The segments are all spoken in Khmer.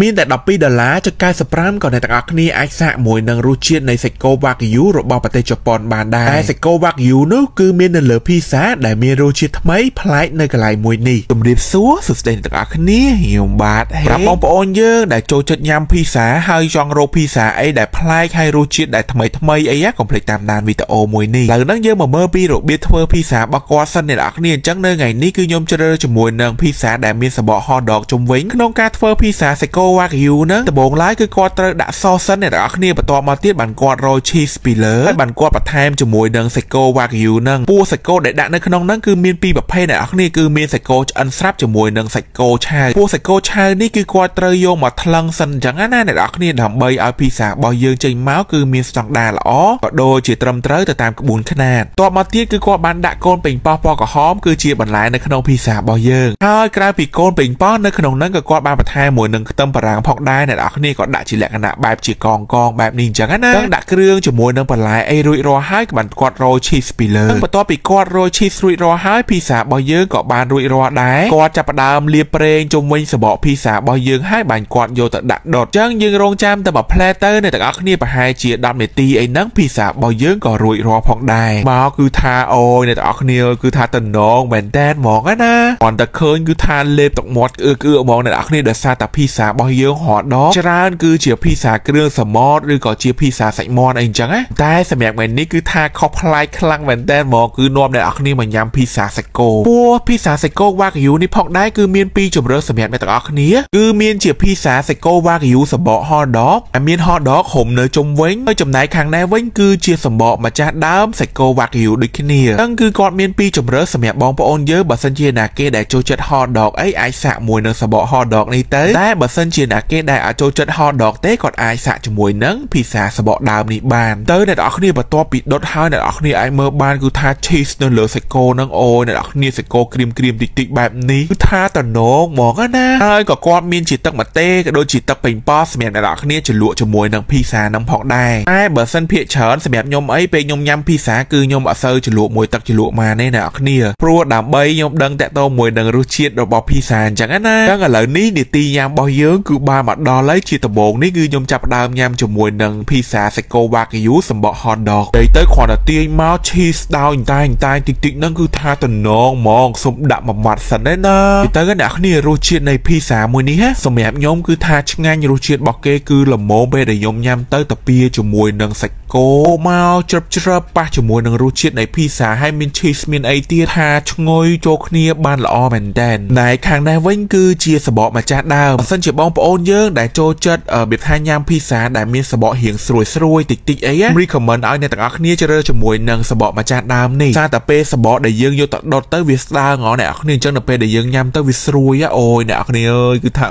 មានតែ12ដុល្លារចុច95ក៏អ្នកទាំងអស់គ្នាអាចសាកមួយនឹងរសជាតិនៃសាច់គោ Wagyu របស់ប្រទេសជប៉ុនបានដែរតែសាច់គោ Wagyu នោះគឺមាននៅលើភីសាដែលមានរសជាតិថ្មីប្លែកនៅកន្លែងមួយនេះជម្រាបសួរសួស្តីអ្នកទាំងអស់គ្នាខ្ញុំបាទប្រាប់បងប្អូនយើងដែលចូលចិត្តញ៉ាំភីសាហើយចង់រកភីសាអីដែលប្លែកហើយរសជាតិដែលថ្មីថ្មីអីកុំភ្លេចតាមដានវីដេអូមួយនេះឥឡូវហ្នឹងយើងមកមើលពីរបៀបធ្វើភីសារបស់គាត់សិនអ្នកទាំងអស់គ្នាអញ្ចឹងនៅថ្ងៃនេះគឺខ្ញុំជ្រើសជាមួយនឹងភីសាដែលមានសបក hot dog ជុំវិញក្នុងការធ្វើភីសាសាច់គោ Wagyu ហ្នឹងដំបូងឡើយគឺគាត់ត្រូវដាក់សសិនអ្នកទាំងអស់គ្នាបន្ទាប់មកទៀតបានគាត់រោយ cheese ពីលើហើយបានគាត់បន្ថែមជាមួយនឹងសាច់គោ Wagyu ហ្នឹងពោះសាច់គោដែលដាក់នៅក្នុងហ្នឹងគឺមានពីរប្រភេទអ្នកទាំងអស់គ្នាគឺមានសាច់គោឆ្អិនស្រាប់ជាមួយនឹងសាច់គោឆៅពោះសាច់គោឆៅនេះគឺគាត់ត្រូវយកមកថ្លឹងសិនអញ្ចឹងណាអ្នកទាំងអស់គ្នាដើម្បីឲ្យភីសារបស់យើងចេញមកគឺមានស្តង់ដារល្អក៏ដូចជាត្រឹមត្រូវទៅតាមក្បួនខ្នាតបន្ទាប់មកទៀតគឺគាត់បានដាក់កូនប៉េងប៉ោះពណ៌ក្រហមគឺជាបន្លែនៅក្នុងភីសារបស់យើងហើយក្រៅពីកូនប៉េងប៉ោះនៅក្នុងហ្នឹងក៏គាត់បានបន្ថែមមួយនឹងខ្ទឹមបារាំងផងដែរអ្នកនរគ្នាក៏ដាក់ជាលក្ខណៈបែបជាកងកងបែបនេះអញ្ចឹងណានឹងដាក់គ្រឿងជាមួយនឹងបន្លែអីរួចរាល់ហើយក៏បានគាត់រោយ cheese ពីលើបន្ទាប់ពីគាត់រោយ cheese រួចរាល់ហើយភីសារបស់យើងក៏បានរួចរាល់ដែរគាត់ចាប់ផ្ដើមលាបប្រេងជុំវិញសបកភីសារបស់យើងហើយបានគាត់យកទៅដាក់ដុតអញ្ចឹងយើងរងចាំតែមួយផ្លែទៅអ្នកទាំងអស់គ្នាប្រហែលជា10នាទីអីហ្នឹងភីសារបស់យើងក៏រួចរាល់ផងដែរមកគឺថាអូយអ្នកទាំងអស់គ្នាគឺថាតំណងមែនតែនហ្មងណាគាត់តែឃើញគឺថាលេបទឹកមាត់ក្អឺក្អឺហ្មងអ្នកទាំងអស់គ្នាដោយសារតែភីសារបស់យើងរត់ដកច្រើនគឺជាភីសាគ្រឿងសមុទ្រឬក៏ជាភីសាសាច់មាន់អីចឹងណាតែសម្រាប់ថ្ងៃនេះគឺថាខុសប្លែកខ្លាំងមែនតើហ្មងគឺនាំអ្នកនរគ្នាមកញ៉ាំភីសាសាច់គោពោះភីសាសាច់គោ Wagyu នេះផងដែរគឺមានពីរជម្រើសសម្រាប់អ្នកទាំងអស់គ្នាគឺមានជាភីសាសាច់គោ Wagyu សម្បក hot dog ហើយមាន hot dog ហុំនៅជុំវិញហើយចំណែកខាងណែវិញគឺជាសម្បកម្ចាស់ដើមសាច់គោ Wagyu ដូចគ្នាហ្នឹងគឺគាត់មានពីរជម្រើសសម្រាប់បងប្អូនយើងបើសិនជាណាគេដែលចូលចិត្ត hot dog អីអាចសាកមួយនៅសម្បក hot dog នេះទៅតែបើសិនជាណាគេដែលអាចចូលចិត្ត hot dog ទេគាត់អាចសាកជាមួយនឹងភីសាសបកដើមនេះបានទៅអ្នកនរគ្នាបន្ទាប់ពីដុតហើយអ្នកនរគ្នាអាចមើលបានគឺថា cheese នៅលើសាច់គោនឹងអូយអ្នកនរគ្នាសាច់គោក្រៀមក្រៀមតិចតិចបែបនេះគឺថាតំណងហ្មងណាហើយក៏គាត់មានជាទឹកម្ទេសក៏ដូចជាទឹកប៉េងប៉ោះសម្រាប់អ្នកនរគ្នាជ្រលក់ជាមួយនឹងភីសានឹងផងដែរតែបើសិនភាកច្រើនសម្រាប់ខ្ញុំអីពេលខ្ញុំញ៉ាំភីសាគឺខ្ញុំអត់សូវជ្រលក់មួយទឹកជ្រលក់មកទេអ្នកនរគ្នាព្រោះដើម្បីខ្ញុំដឹងតកតមួយនឹងរសជាតិរបស់ភីសាអញ្ចឹងណាចឹងឥឡូវនេះនីតិញ៉ាំរបស់យើងគឺបានមកដល់ហើយជាដំបូងនេះគឺខ្ញុំចាប់ផ្ដើមញ៉ាំជាមួយនឹងភីសាសាច់គោ Wagyu សម្បក hot dog ទៅទៅគ្រាន់តែទាញមក cheese ដោយតែតែតិចតិចហ្នឹងគឺថាតំណងហ្មងសុំដាក់មួយម៉ាត់សិនទេណាទៅអ្នកគ្នារសជាតិនៃភីសាមួយនេះសម្រាប់ខ្ញុំគឺថាឆ្ងាញ់រសជាតិរបស់គេគឺល្មមពេលដែលខ្ញុំញ៉ាំទៅតាពីជាមួយនឹងសាច់ គោមកជ្រឹបជ្រឹបប៉ះជាមួយនឹងរសជាតិនៃភីសាហើយមាន cheese មានអីទៀតថាឈ្ងុយចូលគ្នាបានល្អមែនតើតែខាងនេះវិញគឺជាសបកម្ចាស់ដើមបើសិនជាបងប្អូនយើងដែលចូលចិត្តរបៀបថាញ៉ាំភីសាដែលមានសបករៀងស្រួយស្រួយតិចតិចអី recommend ឲ្យអ្នកទាំងអស់គ្នាជ្រើសជាមួយនឹងសបកម្ចាស់ដើមនេះសារតែពេលសបកដែលយើងយកទៅដុតទៅវាស្ដើងហ៎អ្នកទាំងអស់គ្នាអញ្ចឹងនៅពេលដែលយើងញ៉ាំទៅវាស្រួយអូយអ្នកទាំងអស់គ្នាអើយគឺថា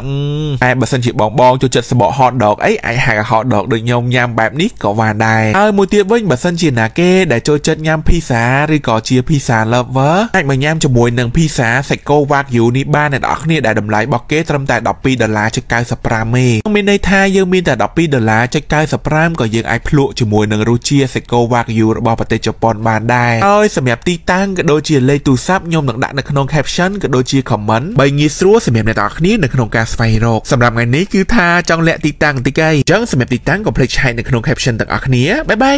តែបើសិនជាបងបងចូលចិត្តសបក hot dog អីអាចហៅ hot dog ដូចខ្ញុំញ៉ាំបែបនេះក៏បានដែរហើយមួយទៀតវិញបើសិនជាណាគេដែលចូលចិត្តញ៉ាំភីសាឬក៏ជាភីសា lover អាចមកញ៉ាំជាមួយនឹងភីសាសាច់គោ Wagyu នេះបានអ្នកទាំងអស់គ្នាដែលតម្លៃរបស់គេត្រឹមតែ12ដុល្លារចុច95ទេមានន័យថាយើងមានតែ12ដុល្លារចុច95ក៏យើងអាចភ្លក់ជាមួយនឹងរសជាតិសាច់គោ Wagyu របស់ប្រទេសជប៉ុនបានដែរហើយសម្រាប់ទីតាំងក៏ដូចជាលេខទូរស័ព្ទខ្ញុំនឹងដាក់នៅក្នុង caption ក៏ដូចជា comment បីងាយស្រួលសម្រាប់អ្នកទាំងអស់គ្នានៅក្នុងការស្វែងរកសម្រាប់ថ្ងៃនេះគឺថាចង់លាក់ទីតាំងបន្តិចឯងអញ្ចឹងសម្រាប់ទីតាំងកុំភ្លេចឆែកនៅក្នុង caption ទាំងអស់គ្នាបាយបាយ